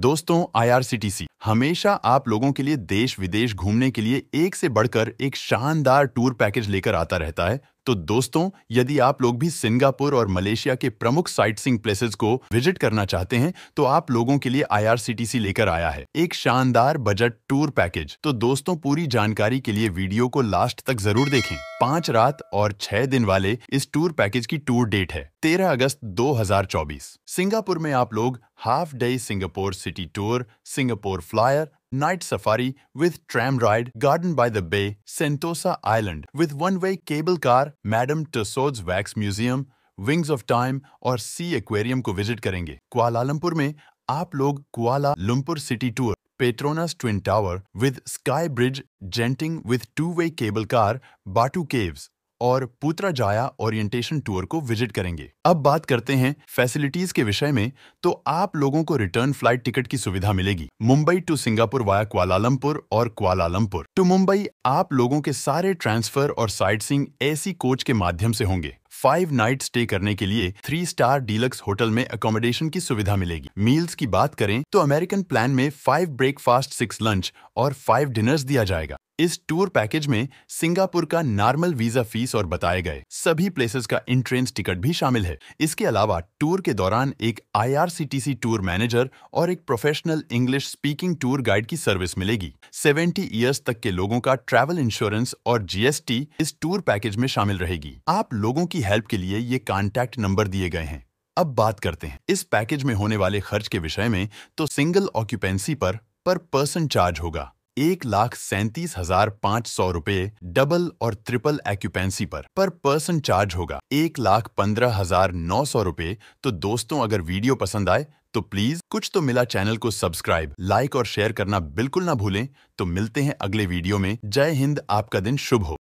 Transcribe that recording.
दोस्तों आईआरसीटीसी हमेशा आप लोगों के लिए देश विदेश घूमने के लिए एक से बढ़कर एक शानदार टूर पैकेज लेकर आता रहता है। तो दोस्तों, यदि आप लोग भी सिंगापुर और मलेशिया के प्रमुख साइट सिंग प्लेसेस को विज़िट करना चाहते हैं तो आप लोगों के लिए आईआरसीटीसी लेकर आया है। एक शानदार बजट टूर पैकेज। तो दोस्तों, पूरी जानकारी के लिए वीडियो को लास्ट तक ज़रूर देखें। पाँच रात और छह दिन वाले इस टूर पैकेज की टूर डेट है, तेरह अगस्त 2024 सिंगापुर में आप लोग half day Singapore city tour Singapore flyer night safari with tram ride, garden by the bay, Sentosa Island with one-way cable car, Madame Tussauds Wax Museum, wings of time और सी aquarium को visit करेंगे। Kuala Lumpur में आप लोग Kuala Lumpur city tour Petronas twin tower with sky bridge Genting with two way cable car Batu Caves और पुत्रा जाया orientation tour को विज़िट करेंगे। अब बात करते हैं फैसिलिटीज़ के विषय में तो आप लोगों को रिटर्न फ़्लाइट टिकट की सुविधा मिलेगी। Mumbai to Singapore via Kuala Lumpur और क्वालालंपुर। टू मुंबई, आप लोगों के सारे ट्रांसफ़र और साइट सीइंग एसी कोच के माध्यम से होंगे। फाइव नाइट स्टे करने के लिए थ्री स्टार डीलक्स होटल में अकोमोडेशन की सुविधा मिलेगी। मील्स की बात करें तो अमेरिकन प्लान में फाइव ब्रेकफास्ट सिक्स लंच और फाइव डिनर्स दिया जाएगा। इस टूर पैकेज में सिंगापुर का नॉर्मल वीज़ा फ़ीस और बताए गए सभी प्लेसेस का इंट्रेंस टिकट भी शामिल है। इसके अलावा टूर के दौरान एक आईआरसीटीसी टूर मैनेजर और एक professional English speaking tour guide की सर्विस मिलेगी। 70 इयर्स तक के लोगों का ट्रैवल इंश्योरेंस और जीएसटी इस टूर पैकेज में शामिल रहेगी। आप लोगों की हेल्प के लिए ये कॉन्टैक्ट नंबर दिए गए हैं। अब बात करते हैं। इस पैकेज में होने वाले खर्च के विषय में तो सिंगल ऑक्यूपेंसी पर पर पर्सन चार्ज होगा। एक लाख सैंतीस हज़ार पाँच सौ रूपए डबल और ट्रिपल एक्यूपेंसी पर पर पर्सन चार्ज होगा। एक लाख पंद्रह हज़ार नौ सौ रूपए तो दोस्तों, अगर वीडियो पसंद आए तो प्लीज़ कुछ तो मिला चैनल को सब्सक्राइब लाइक और शेयर करना बिल्कुल ना भूलें। तो मिलते हैं अगले वीडियो में। जय हिंद, आपका दिन शुभ हो।